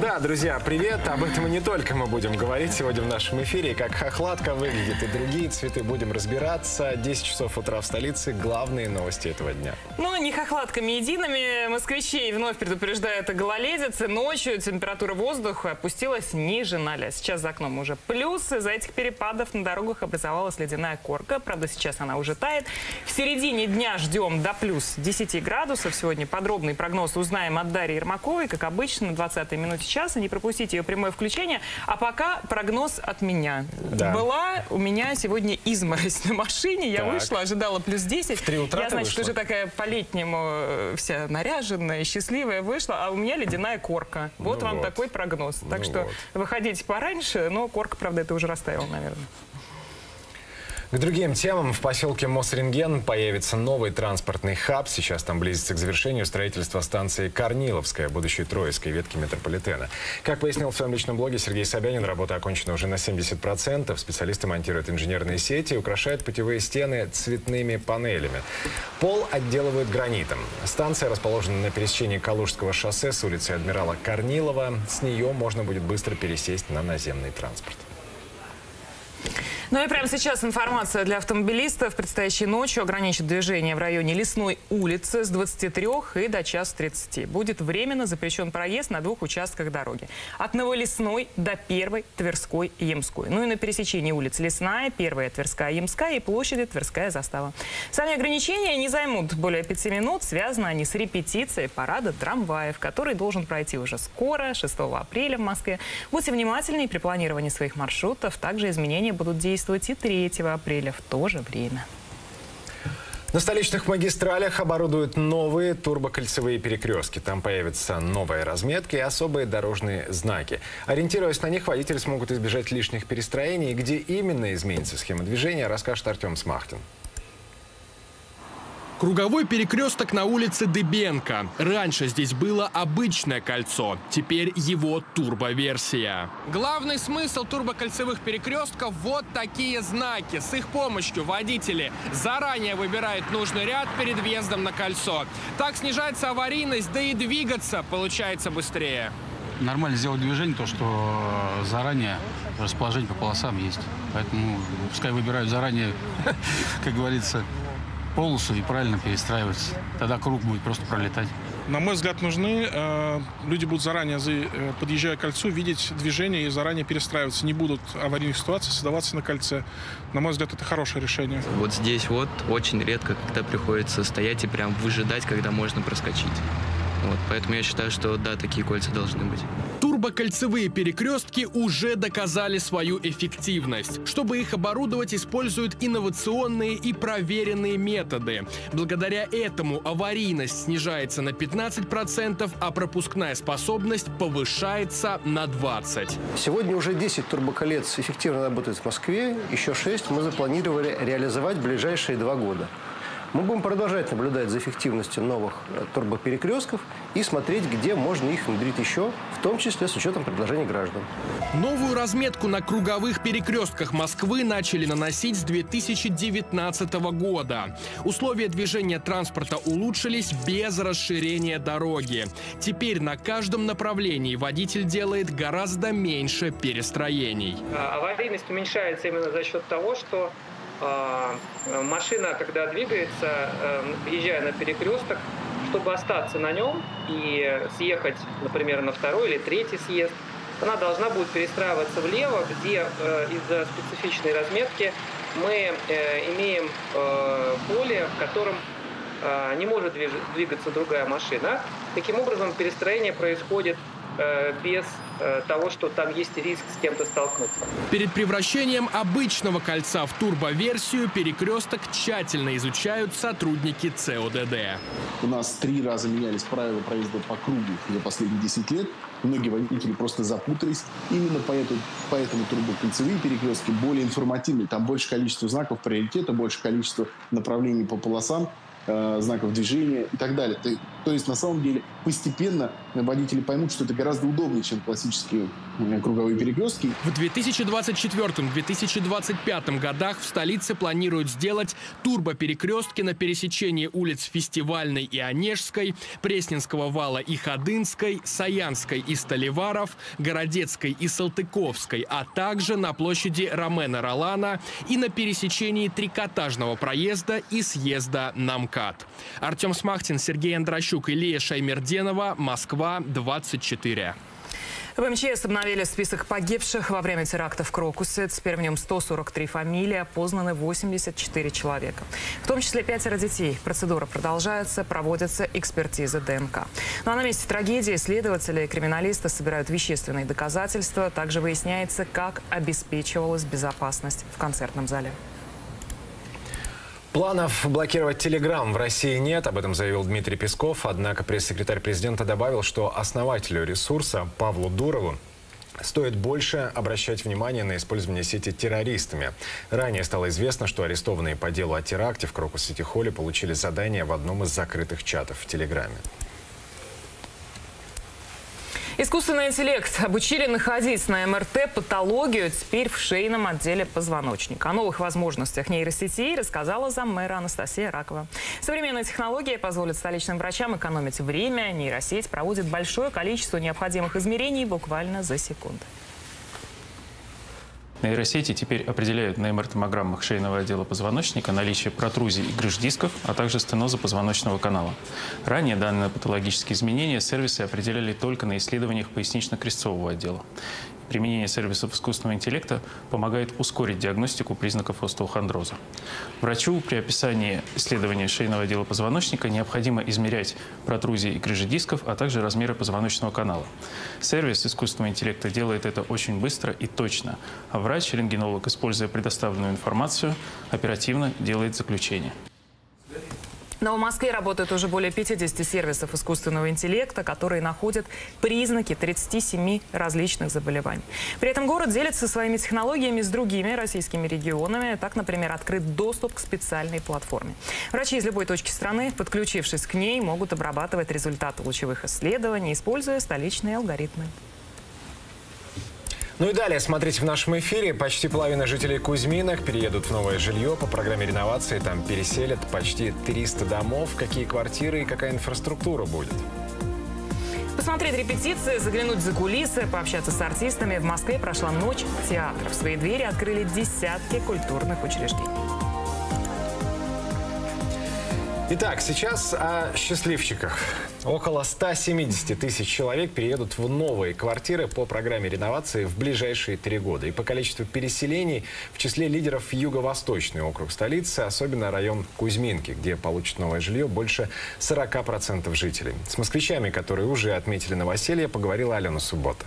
Да, друзья, привет. Об этом и не только мы будем говорить сегодня в нашем эфире. Как хохлатка выглядит и другие цветы будем разбираться. 10 часов утра в столице. Главные новости этого дня. Ну, не хохлатками едиными. Москвичей вновь предупреждают о гололедице. Ночью температура воздуха опустилась ниже 0. Сейчас за окном уже плюс. Из-за этих перепадов на дорогах образовалась ледяная корка. Правда, сейчас она уже тает. В середине дня ждем до плюс 10 градусов. Сегодня подробный прогноз узнаем от Дарьи Ермаковой. Как обычно, на 20 минуте часа. Не пропустите ее прямое включение. А пока прогноз от меня. Да. Была у меня сегодня изморозь на машине. Я Так. вышла, ожидала плюс 10. В три утра Я, значит, вышла? уже такая по-летнему э, вся наряженная, счастливая вышла, а у меня ледяная корка. Вот Ну вам вот. такой прогноз. Так Ну что вот. выходите пораньше, но корка, правда, это уже растаяла, наверное. К другим темам в поселке Мосренген появится новый транспортный хаб. Сейчас там близится к завершению строительства станции Корниловская, будущей Троицкой ветки метрополитена. Как пояснил в своем личном блоге Сергей Собянин, работа окончена уже на 70%. Специалисты монтируют инженерные сети и украшают путевые стены цветными панелями. Пол отделывают гранитом. Станция расположена на пересечении Калужского шоссе с улицы Адмирала Корнилова. С нее можно будет быстро пересесть на наземный транспорт. Ну и прямо сейчас информация для автомобилистов. Предстоящей ночью ограничат движение в районе Лесной улицы с 23 и до час 30. Будет временно запрещен проезд на двух участках дороги. От Новолесной до Первой, Тверской и Ямской. Ну и на пересечении улиц Лесная, Первая, Тверская, Ямская и площади Тверская застава. Сами ограничения не займут более пяти минут. Связаны они с репетицией парада трамваев, который должен пройти уже скоро, 6 апреля в Москве. Будьте внимательнее при планировании своих маршрутов. Также изменения будут действовать и 3 апреля в то же время. На столичных магистралях оборудуют новые турбокольцевые перекрестки. Там появятся новые разметки и особые дорожные знаки. Ориентируясь на них, водители смогут избежать лишних перестроений. Где именно изменится схема движения, расскажет Артем Смахтин. Круговой перекресток на улице Дыбенко. Раньше здесь было обычное кольцо, теперь его турбоверсия. Главный смысл турбокольцевых перекрестков – вот такие знаки. С их помощью водители заранее выбирают нужный ряд перед въездом на кольцо. Так снижается аварийность, да и двигаться получается быстрее. нормально сделать движение, то, что заранее расположение по полосам есть. Поэтому пускай выбирают заранее, как говорится, полосу и правильно перестраиваться. Тогда круг будет просто пролетать. На мой взгляд, нужны. э, люди будут заранее, за- э, подъезжая к кольцу, видеть движение и заранее перестраиваться. Не будут аварийных ситуаций создаваться на кольце. На мой взгляд, это хорошее решение. Вот здесь вот очень редко, когда приходится стоять и прям выжидать, когда можно проскочить. Вот, поэтому я считаю, что да, такие кольца должны быть. Турбокольцевые перекрестки уже доказали свою эффективность. Чтобы их оборудовать, используют инновационные и проверенные методы. Благодаря этому аварийность снижается на 15%, а пропускная способность повышается на 20%. Сегодня уже 10 турбоколец эффективно работают в Москве, еще 6 мы запланировали реализовать в ближайшие два года. Мы будем продолжать наблюдать за эффективностью новых э, турбоперекрестков и смотреть, где можно их внедрить еще, в том числе с учетом предложений граждан. Новую разметку на круговых перекрестках Москвы начали наносить с 2019 года. Условия движения транспорта улучшились без расширения дороги. Теперь на каждом направлении водитель делает гораздо меньше перестроений. А, Аварийность уменьшается именно за счет того, что а, машина, когда двигается, э, въезжая на перекресток, чтобы остаться на нем и съехать, например, на второй или третий съезд, она должна будет перестраиваться влево, где э, из-за специфичной разметки мы э, имеем э, поле, в котором э, не может двигаться другая машина. Таким образом, перестроение происходит э, без э, того, что там есть риск с кем-то столкнуться. Перед превращением обычного кольца в турбоверсию перекресток тщательно изучают сотрудники ЦОДД. У нас три раза менялись правила проезда по кругу за последние 10 лет. Многие водители просто запутались. Именно поэтому, поэтому турбокольцевые перекрестки более информативны. Там больше количество знаков приоритета, больше количество направлений по полосам, э, знаков движения и так далее. То есть, на самом деле, постепенно водители поймут, что это гораздо удобнее, чем классические э, круговые перекрестки. В 2024-2025 годах в столице планируют сделать турбоперекрестки на пересечении улиц Фестивальной и Онежской, Пресненского вала и Ходынской, Саянской и Столиваров, Городецкой и Салтыковской, а также на площади Ромена Ролана и на пересечении трикотажного проезда и съезда на МКАД. Артем Смахтин, Сергей Андрощук, Илья Шаймерденова, Москва, 24. В МЧС обновили список погибших во время теракта в Крокусе. Теперь в нем 143 фамилии, опознаны 84 человека. В том числе пятеро детей. Процедура продолжается, проводятся экспертизы ДНК. Ну а на месте трагедии следователи и криминалисты собирают вещественные доказательства. Также выясняется, как обеспечивалась безопасность в концертном зале. Планов блокировать Телеграм в России нет, об этом заявил Дмитрий Песков. Однако пресс-секретарь президента добавил, что основателю ресурса Павлу Дурову Стоит больше обращать внимание на использование сети террористами. Ранее стало известно, что арестованные по делу о теракте в Крокус-Сити-Холле получили задание в одном из закрытых чатов в Телеграме. Искусственный интеллект обучили находить на МРТ патологию теперь в шейном отделе позвоночника. О новых возможностях нейросетей рассказала заммэра Анастасия Ракова. Современная технология позволит столичным врачам экономить время. Нейросеть проводит большое количество необходимых измерений буквально за секунду. Нейросети теперь определяют на МР-томограммах шейного отдела позвоночника наличие протрузий и грыж дисков, а также стеноза позвоночного канала. Ранее данные патологические изменения сервисы определяли только на исследованиях пояснично-крестцового отдела. Применение сервисов искусственного интеллекта помогает ускорить диагностику признаков остеохондроза. Врачу при описании исследования шейного отдела позвоночника необходимо измерять протрузии и крыжи дисков, а также размеры позвоночного канала. Сервис искусственного интеллекта делает это очень быстро и точно, а врач-рентгенолог, используя предоставленную информацию, оперативно делает заключение. Но в Москве работают уже более 50 сервисов искусственного интеллекта, которые находят признаки 37 различных заболеваний. При этом город делится своими технологиями с другими российскими регионами. Так, например, открыт доступ к специальной платформе. Врачи из любой точки страны, подключившись к ней, могут обрабатывать результаты лучевых исследований, используя столичные алгоритмы. Ну и далее смотрите в нашем эфире. Почти половина жителей Кузьминок переедут в новое жилье. По программе реновации там переселят почти 300 домов. Какие квартиры и какая инфраструктура будет? Посмотреть репетиции, заглянуть за кулисы, пообщаться с артистами. В Москве прошла ночь театров. Свои двери открыли десятки культурных учреждений. Итак, сейчас о счастливчиках. Около 170 тысяч человек переедут в новые квартиры по программе реновации в ближайшие три года. И по количеству переселений в числе лидеров Юго-Восточный округ столицы, особенно район Кузьминки, где получат новое жилье больше 40% жителей. С москвичами, которые уже отметили новоселье, поговорила Алена Суббота.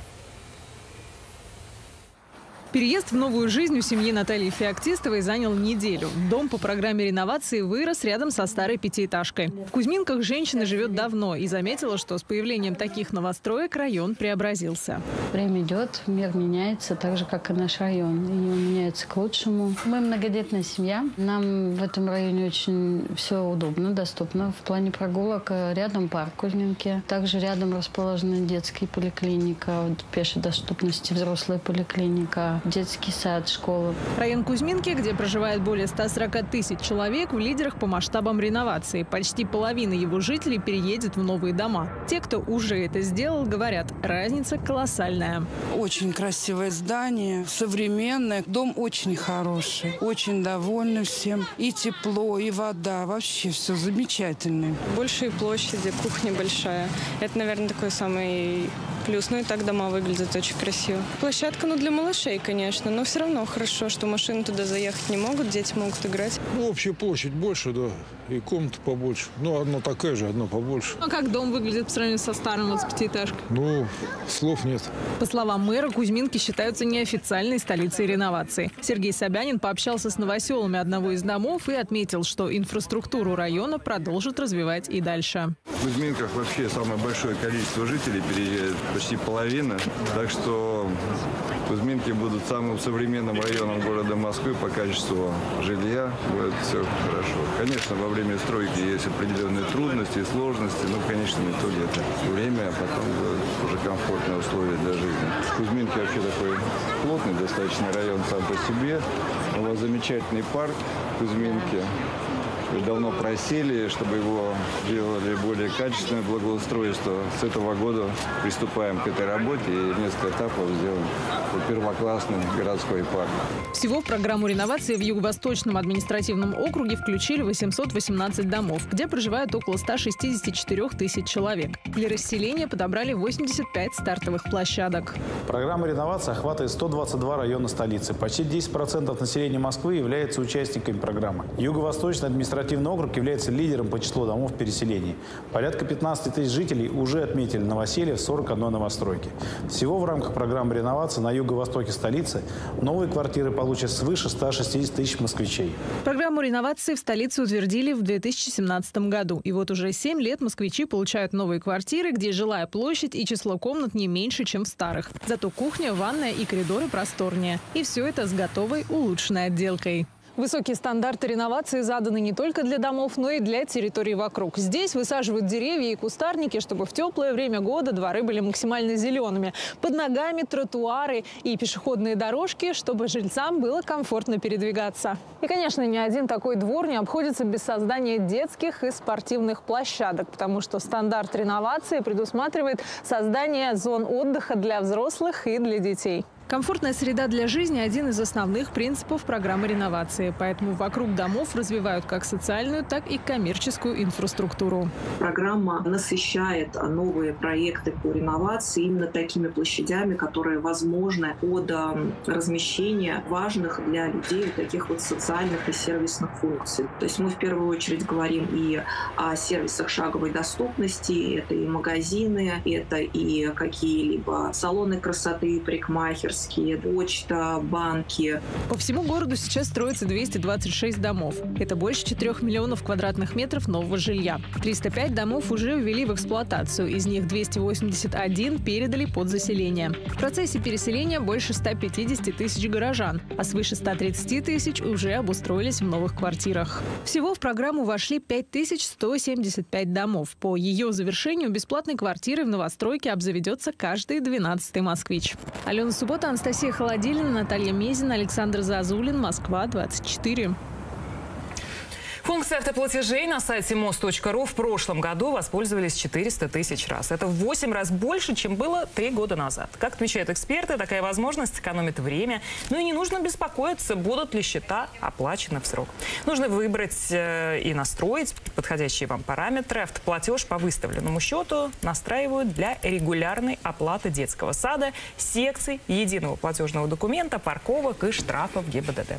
Переезд в новую жизнь у семьи Натальи Феоктистовой занял неделю. Дом по программе реновации вырос рядом со старой пятиэтажкой. В Кузьминках женщина живет давно и заметила, что с появлением таких новостроек район преобразился. Время идет, мир меняется, так же, как и наш район. И он меняется к лучшему. Мы многодетная семья. Нам в этом районе очень все удобно, доступно. В плане прогулок рядом парк Кузьминки. Также рядом расположена детская поликлиника, пешей доступности взрослая поликлиника детский сад, школу. Район Кузьминки, где проживает более 140 тысяч человек, в лидерах по масштабам реновации. Почти половина его жителей переедет в новые дома. Те, кто уже это сделал, говорят, разница колоссальная. Очень красивое здание, современное. Дом очень хороший. Очень довольны всем. И тепло, и вода. Вообще все замечательно. Большие площади, кухня большая. Это, наверное, такой самый плюс. Ну и так дома выглядят очень красиво. Площадка, ну, для малышей, конечно, но все равно хорошо, что машины туда заехать не могут, дети могут играть. Ну, общая площадь больше, да, и комната побольше. Ну, одна такая же, одна побольше. А как дом выглядит по сравнению со старым вот с пятиэтажкой? Ну, слов нет. По словам мэра, Кузьминки считаются неофициальной столицей реновации. Сергей Собянин пообщался с новоселами одного из домов и отметил, что инфраструктуру района продолжит развивать и дальше. В Кузьминках вообще самое большое количество жителей переезжает, почти половина. Так что Кузьминки будут самым современным районом города Москвы по качеству жилья. Будет все хорошо. Конечно, во время стройки есть определенные трудности и сложности, но в конечном итоге это время, а потом уже комфортные условия для жизни. Кузьминки вообще такой плотный достаточно район сам по себе. У вас замечательный парк Кузьминки давно просили, чтобы его делали более качественное благоустройство. С этого года приступаем к этой работе и несколько этапов сделаем первоклассный городской парк. Всего в программу реновации в Юго-Восточном административном округе включили 818 домов, где проживают около 164 тысяч человек. Для расселения подобрали 85 стартовых площадок. Программа реновации охватывает 122 района столицы. Почти 10% населения Москвы является участниками программы. Юго-Восточный административный округ является лидером по числу домов переселений. Порядка 15 тысяч жителей уже отметили новоселье в 41 новостройке. Всего в рамках программы реновации на юго-востоке столицы новые квартиры получат свыше 160 тысяч москвичей. Программу реновации в столице утвердили в 2017 году. И вот уже 7 лет москвичи получают новые квартиры, где жилая площадь и число комнат не меньше, чем в старых. Зато кухня, ванная и коридоры просторнее. И все это с готовой улучшенной отделкой. Высокие стандарты реновации заданы не только для домов, но и для территорий вокруг. Здесь высаживают деревья и кустарники, чтобы в теплое время года дворы были максимально зелеными. Под ногами тротуары и пешеходные дорожки, чтобы жильцам было комфортно передвигаться. И, конечно, ни один такой двор не обходится без создания детских и спортивных площадок, потому что стандарт реновации предусматривает создание зон отдыха для взрослых и для детей. Комфортная среда для жизни – один из основных принципов программы реновации. Поэтому вокруг домов развивают как социальную, так и коммерческую инфраструктуру. Программа насыщает новые проекты по реновации именно такими площадями, которые возможны под размещение важных для людей таких вот социальных и сервисных функций. То есть мы в первую очередь говорим и о сервисах шаговой доступности. Это и магазины, это и какие-либо салоны красоты, парикмахерские, банковские, почта, банки. По всему городу сейчас строится 226 домов. Это больше 4 миллионов квадратных метров нового жилья. 305 домов уже ввели в эксплуатацию. Из них 281 передали под заселение. В процессе переселения больше 150 тысяч горожан, а свыше 130 тысяч уже обустроились в новых квартирах. Всего в программу вошли 5175 домов. По ее завершению бесплатной квартиры в новостройке обзаведется каждый 12-й москвич. Алена Суббота, Анастасия Холодилина, Наталья Мезина, Александр Зазулин, Москва, 24. Функцией автоплатежей на сайте мост.ру в прошлом году воспользовались 400 тысяч раз. Это в 8 раз больше, чем было 3 года назад. Как отмечают эксперты, такая возможность экономит время. Ну и не нужно беспокоиться, будут ли счета оплачены в срок. Нужно выбрать э, и настроить подходящие вам параметры. Автоплатеж по выставленному счету настраивают для регулярной оплаты детского сада, секций, единого платежного документа, парковок и штрафов ГИБДД.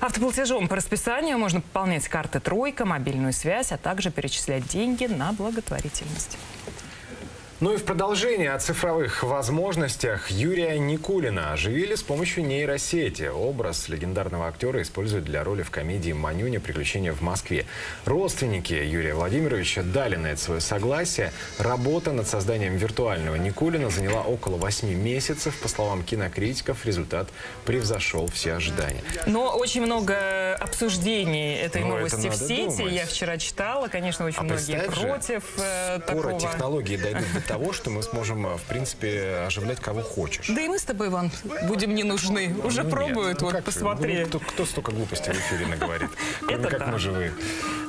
Автоплатежом по расписанию можно пополнять карты карты «Тройка», мобильную связь, а также перечислять деньги на благотворительность. Ну и в продолжение о цифровых возможностях Юрия Никулина оживили с помощью нейросети. Образ легендарного актера используют для роли в комедии «Манюня. Приключения в Москве». Родственники Юрия Владимировича дали на это свое согласие. Работа над созданием виртуального Никулина заняла около восьми месяцев. По словам кинокритиков, результат превзошел все ожидания. Но очень много обсуждений этой Но новости в сети. Думать. Я вчера читала, конечно, очень а многие против э, скоро такого. технологии дойдут до того, что мы сможем, э, в принципе, оживлять кого хочешь. Да и мы с тобой, Иван, будем не нужны. Ну, Уже ну, пробуют, нет, ну, вот посмотри. Ну, кто, кто столько глупостей в эфире наговорит, кроме как да. мы живые.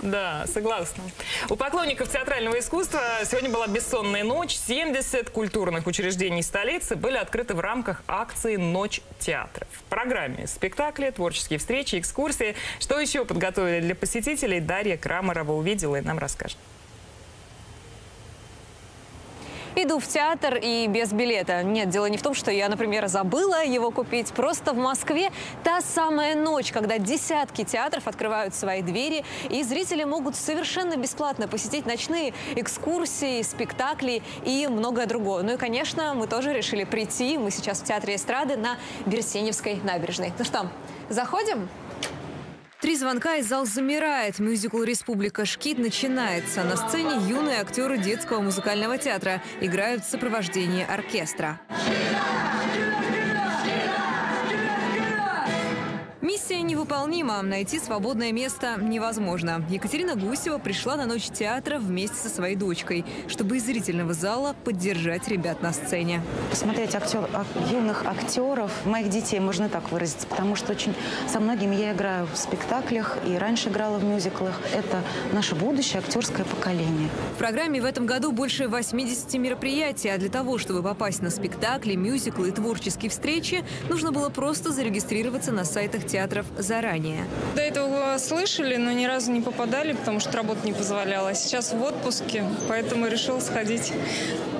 Да, согласна. У поклонников театрального искусства сегодня была бессонная ночь. 70 культурных учреждений столицы были открыты в рамках акции «Ночь театра». В программе спектакли, творческие встречи, экскурсии. Что еще подготовили для посетителей, Дарья Крамарова увидела и нам расскажет. Иду в театр и без билета. Нет, дело не в том, что я, например, забыла его купить. Просто в Москве та самая ночь, когда десятки театров открывают свои двери, и зрители могут совершенно бесплатно посетить ночные экскурсии, спектакли и многое другое. Ну и, конечно, мы тоже решили прийти. Мы сейчас в Театре эстрады на Берсеневской набережной. Ну что, заходим? Три звонка и зал замирает. Мюзикл «Республика Шкит» начинается. На сцене юные актеры детского музыкального театра играют в сопровождении оркестра. Миссия невыполнимо. Найти свободное место невозможно. Екатерина Гусева пришла на ночь театра вместе со своей дочкой, чтобы из зрительного зала поддержать ребят на сцене. Посмотреть актер, ак- юных актеров, моих детей, можно так выразиться, потому что очень со многими я играю в спектаклях и раньше играла в мюзиклах. Это наше будущее актерское поколение. В программе в этом году больше 80 мероприятий, а для того, чтобы попасть на спектакли, мюзиклы и творческие встречи, нужно было просто зарегистрироваться на сайтах театров заранее. До этого слышали, но ни разу не попадали, потому что работа не позволяла. Сейчас в отпуске, поэтому решил сходить.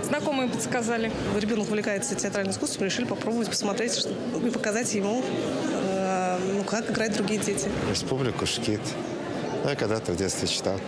Знакомые подсказали. Ребенок увлекается театральным искусством, решили попробовать посмотреть и показать ему, э, ну, как играют другие дети. Республику Шкит. Я когда-то в детстве читал.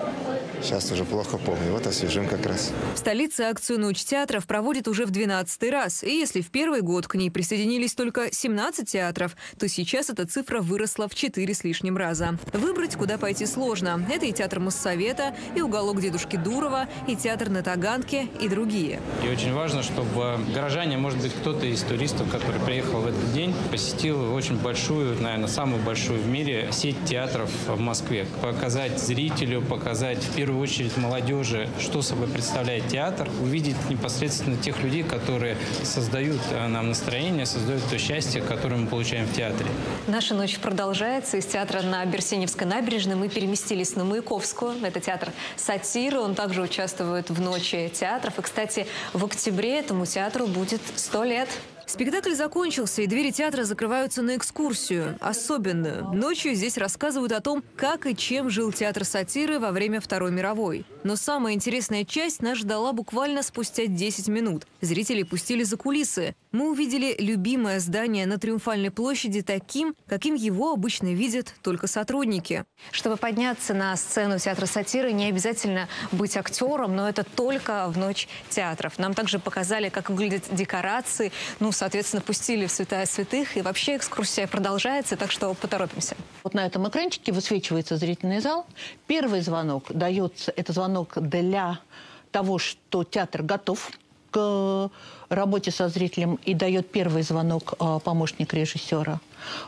Сейчас уже плохо помню. Вот освежим как раз. В столице акцию «Ночь театров» проводит уже в 12 раз. И если в первый год к ней присоединились только 17 театров, то сейчас эта цифра выросла в 4 с лишним раза. Выбрать, куда пойти, сложно. Это и театр Моссовета, и уголок дедушки Дурова, и театр на Таганке, и другие. И очень важно, чтобы горожане, может быть, кто-то из туристов, который приехал в этот день, посетил очень большую, наверное, самую большую в мире сеть театров в Москве. Показать зрителю, показать в первую очередь молодежи, что собой представляет театр, увидеть непосредственно тех людей, которые создают э, нам настроение, создают то счастье, которое мы получаем в театре. Наша ночь продолжается. Из театра на Берсеневской набережной мы переместились на Маяковскую. Это театр сатиры. Он также участвует в ночи театров. И, кстати, в октябре этому театру будет сто лет. Спектакль закончился, и двери театра закрываются на экскурсию. Особенную. Ночью здесь рассказывают о том, как и чем жил театр сатиры во время Второй мировой. Но самая интересная часть нас ждала буквально спустя 10 минут. Зрители пустили за кулисы. Мы увидели любимое здание на Триумфальной площади таким, каким его обычно видят только сотрудники. Чтобы подняться на сцену театра сатиры, не обязательно быть актером, но это только в ночь театров. Нам также показали, как выглядят декорации, ну, соответственно, пустили в святая святых, и вообще экскурсия продолжается, так что поторопимся. Вот на этом экранчике высвечивается зрительный зал. Первый звонок дается, это звонок для того, что театр готов к работе со зрителем и дает первый звонок а, помощник режиссера.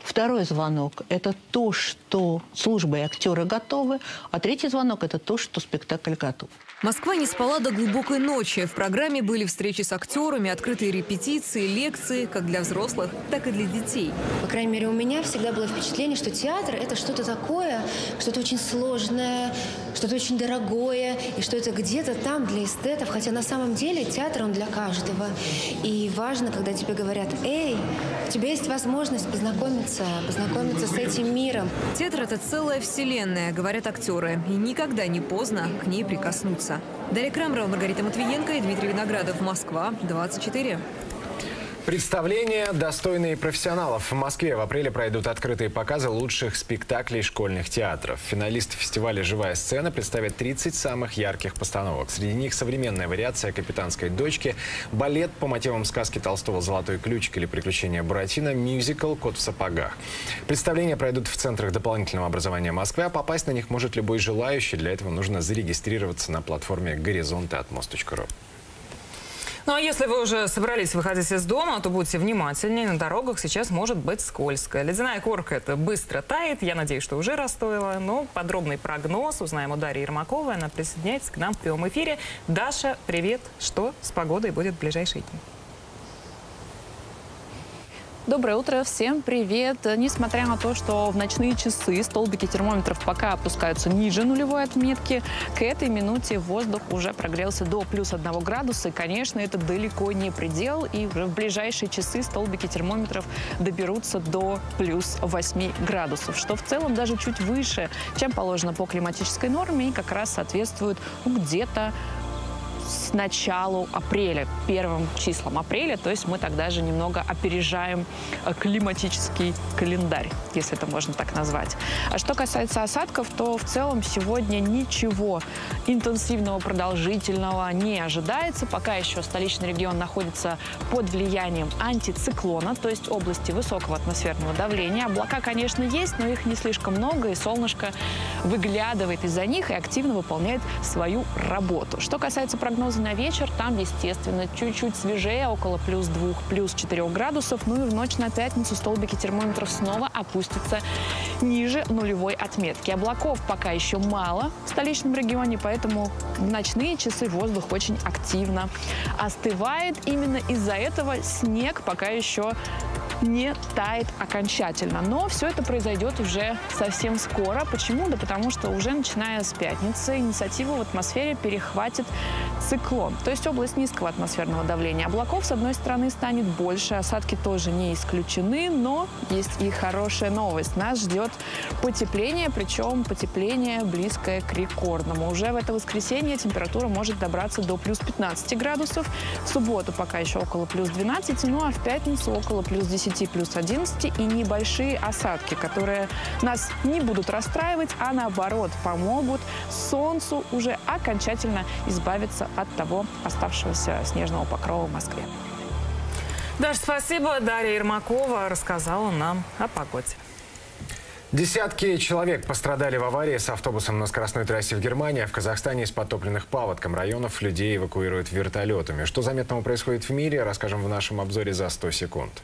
Второй звонок – это то, что служба и актеры готовы, а третий звонок – это то, что спектакль готов. Москва не спала до глубокой ночи. В программе были встречи с актерами, открытые репетиции, лекции, как для взрослых, так и для детей. По крайней мере, у меня всегда было впечатление, что театр – это что-то такое, что-то очень сложное, что-то очень дорогое, и что это где-то там для эстетов, хотя на самом деле театр, он для каждого. И важно, когда тебе говорят, эй, у тебя есть возможность познакомиться, познакомиться с этим миром. Театр – это целая вселенная, говорят актеры, и никогда не поздно к ней прикоснуться. Дарья Крамерова, Маргарита Матвиенко и Дмитрий Виноградов. Москва, 24. Представления, достойные профессионалов. В Москве в апреле пройдут открытые показы лучших спектаклей школьных театров. Финалисты фестиваля «Живая сцена» представят 30 самых ярких постановок. Среди них современная вариация «Капитанской дочки», балет по мотивам сказки Толстого «Золотой ключик» или «Приключения Буратино», мюзикл «Кот в сапогах». Представления пройдут в центрах дополнительного образования Москвы, а попасть на них может любой желающий. Для этого нужно зарегистрироваться на платформе «Горизонты от мост.ру». Ну а если вы уже собрались выходить из дома, то будьте внимательнее. На дорогах сейчас может быть скользко. Ледяная корка это быстро тает. Я надеюсь, что уже растаяла. Но подробный прогноз узнаем у Дарьи Ермаковой. Она присоединяется к нам в прямом эфире. Даша, привет. Что с погодой будет в ближайшие дни? Доброе утро, всем привет! Несмотря на то, что в ночные часы столбики термометров пока опускаются ниже нулевой отметки, к этой минуте воздух уже прогрелся до плюс 1 градуса. И, конечно, это далеко не предел. И в ближайшие часы столбики термометров доберутся до плюс 8 градусов, что в целом даже чуть выше, чем положено по климатической норме и как раз соответствует ну, где-то началу апреля, первым числом апреля, то есть мы тогда же немного опережаем э, климатический календарь, если это можно так назвать. А что касается осадков, то в целом сегодня ничего интенсивного, продолжительного не ожидается. Пока еще столичный регион находится под влиянием антициклона, то есть области высокого атмосферного давления. Облака, конечно, есть, но их не слишком много, и солнышко выглядывает из-за них и активно выполняет свою работу. Что касается прогноза на вечер там, естественно, чуть-чуть свежее, около плюс 2, плюс 4 градусов. Ну и в ночь на пятницу столбики термометров снова опустятся ниже нулевой отметки. Облаков пока еще мало в столичном регионе, поэтому в ночные часы воздух очень активно остывает. Именно из-за этого снег пока еще не тает окончательно. Но все это произойдет уже совсем скоро. Почему? Да потому что уже начиная с пятницы инициативу в атмосфере перехватит циклон. То есть область низкого атмосферного давления. Облаков, с одной стороны, станет больше, осадки тоже не исключены, но есть и хорошая новость. Нас ждет потепление, причем потепление близкое к рекордному. Уже в это воскресенье температура может добраться до плюс 15 градусов. В субботу пока еще около плюс 12, ну а в пятницу около плюс 10, плюс 11 и небольшие осадки, которые нас не будут расстраивать, а наоборот помогут солнцу уже окончательно избавиться от того оставшегося снежного покрова в Москве. Даша, спасибо. Дарья Ермакова рассказала нам о погоде. Десятки человек пострадали в аварии с автобусом на скоростной трассе в Германии. В Казахстане из подтопленных паводком районов людей эвакуируют вертолетами. Что заметного происходит в мире, расскажем в нашем обзоре за 100 секунд.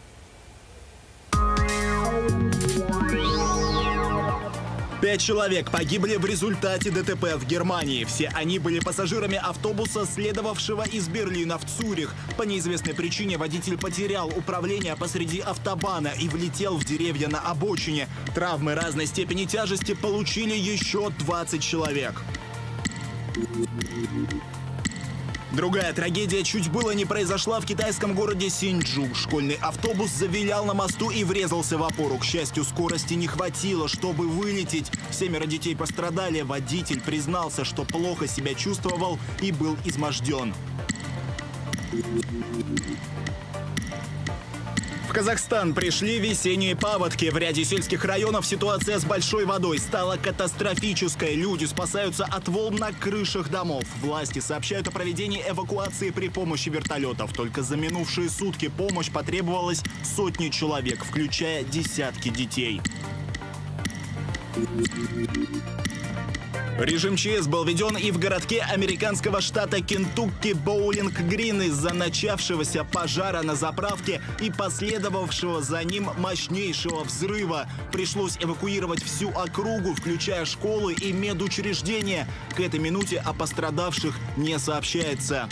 Пять человек погибли в результате ДТП в Германии. Все они были пассажирами автобуса, следовавшего из Берлина в Цюрих. По неизвестной причине водитель потерял управление посреди автобана и влетел в деревья на обочине. Травмы разной степени тяжести получили еще 20 человек. Другая трагедия чуть было не произошла в китайском городе Синджу. Школьный автобус завилял на мосту и врезался в опору. К счастью, скорости не хватило, чтобы вылететь. Семеро детей пострадали. Водитель признался, что плохо себя чувствовал и был изможден. В Казахстан пришли весенние паводки. В ряде сельских районов ситуация с большой водой стала катастрофической. Люди спасаются от волн на крышах домов. Власти сообщают о проведении эвакуации при помощи вертолетов. Только за минувшие сутки помощь потребовалась сотни человек, включая десятки детей. Режим ЧС был введен и в городке американского штата Кентукки Боулинг-Грин из-за начавшегося пожара на заправке и последовавшего за ним мощнейшего взрыва. Пришлось эвакуировать всю округу, включая школы и медучреждения. К этой минуте о пострадавших не сообщается.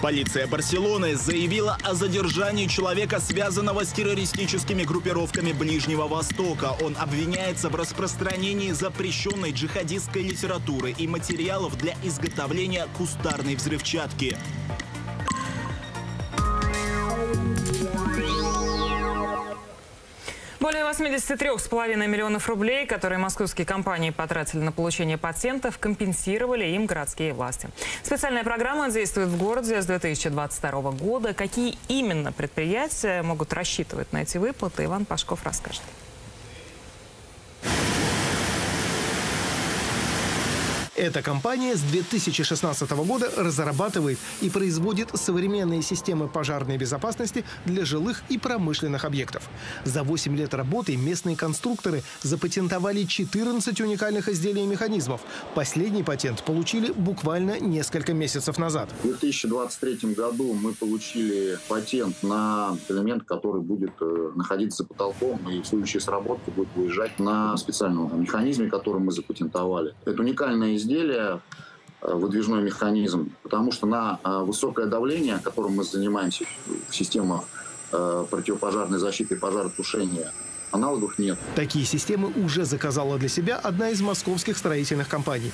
Полиция Барселоны заявила о задержании человека, связанного с террористическими группировками Ближнего Востока. Он обвиняется в распространении запрещенной джихадистской литературы и материалов для изготовления кустарной взрывчатки. Более 83,5 миллионов рублей, которые московские компании потратили на получение патентов, компенсировали им городские власти. Специальная программа действует в городе с 2022 года. Какие именно предприятия могут рассчитывать на эти выплаты, Иван Пашков расскажет. Эта компания с 2016 года разрабатывает и производит современные системы пожарной безопасности для жилых и промышленных объектов. За 8 лет работы местные конструкторы запатентовали 14 уникальных изделий и механизмов. Последний патент получили буквально несколько месяцев назад. В 2023 году мы получили патент на элемент, который будет э, находиться потолком и в случае сработки будет выезжать на специальном механизме, который мы запатентовали. Это уникальное изделие изделия э, выдвижной механизм, потому что на э, высокое давление, которым мы занимаемся в системах э, противопожарной защиты и пожаротушения, аналогов нет. Такие системы уже заказала для себя одна из московских строительных компаний.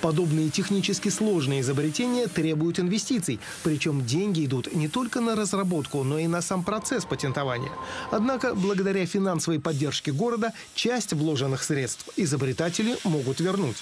Подобные технически сложные изобретения требуют инвестиций, причем деньги идут не только на разработку, но и на сам процесс патентования. Однако, благодаря финансовой поддержке города, часть вложенных средств изобретатели могут вернуть.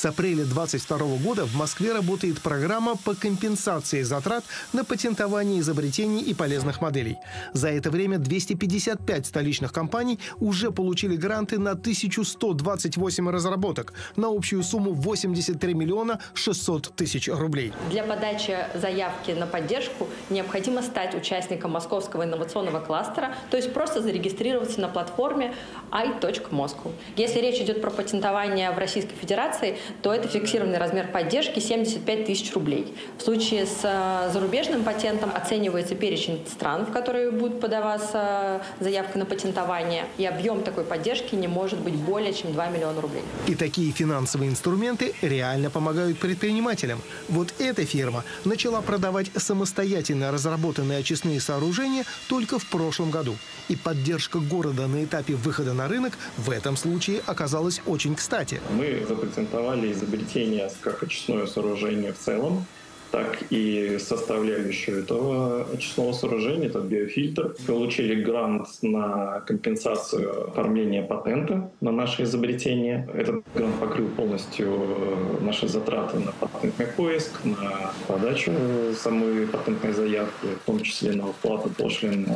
С апреля 2022 года в Москве работает программа по компенсации затрат на патентование изобретений и полезных моделей. За это время 255 столичных компаний уже получили гранты на 1128 разработок на общую сумму 83 миллиона 600 тысяч рублей. Для подачи заявки на поддержку необходимо стать участником Московского инновационного кластера, то есть просто зарегистрироваться на платформе i.moscow. Если речь идет про патентование в Российской Федерации, то это фиксированный размер поддержки 75 тысяч рублей. В случае с э, зарубежным патентом оценивается перечень стран, в которые будет подаваться заявка на патентование, и объем такой поддержки не может быть более чем 2 миллиона рублей. И такие финансовые инструменты реально помогают предпринимателям. Вот эта фирма начала продавать самостоятельно разработанные очистные сооружения только в прошлом году. И поддержка города на этапе выхода на рынок в этом случае оказалась очень кстати. Мы запатентовали изобретение как очистное сооружение в целом, так и составляющую этого очистного сооружения, этот биофильтр. Получили грант на компенсацию оформления патента на наше изобретение. Этот грант покрыл полностью э, наши затраты на патентный поиск, на подачу самой патентной заявки, в том числе на уплату пошлин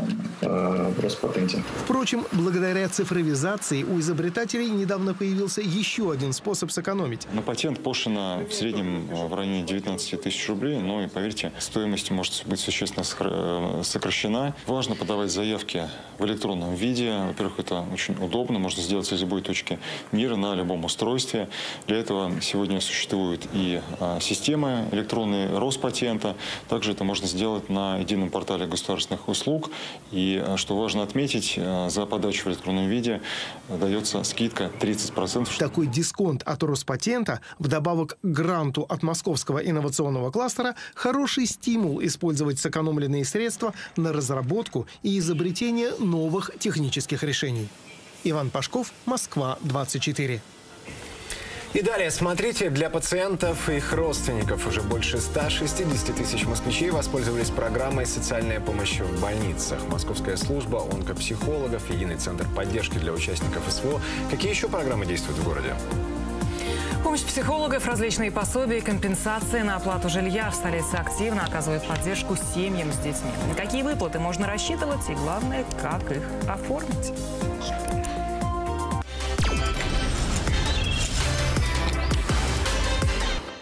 э, в Роспатенте. Впрочем, благодаря цифровизации у изобретателей недавно появился еще один способ сэкономить. На патент пошлина в среднем в районе 19 тысяч рублей рублей, но и поверьте, стоимость может быть существенно э, сокращена. Важно подавать заявки в электронном виде. Во-первых, это очень удобно, можно сделать из любой точки мира на любом устройстве. Для этого сегодня существует и а, система электронной Роспатента. Также это можно сделать на едином портале государственных услуг. И, а, что важно отметить, а, за подачу в электронном виде дается скидка 30%. Такой дисконт от Роспатента, вдобавок к гранту от Московского инновационного кластера, инвестора хороший стимул использовать сэкономленные средства на разработку и изобретение новых технических решений. Иван Пашков, Москва, 24. И далее, смотрите, для пациентов и их родственников уже больше 160 тысяч москвичей воспользовались программой «Социальная помощь в больницах». Московская служба онкопсихологов, единый центр поддержки для участников СВО. Какие еще программы действуют в городе? Помощь психологов, различные пособия компенсации на оплату жилья в столице активно оказывают поддержку семьям с детьми. Какие выплаты можно рассчитывать и, главное, как их оформить?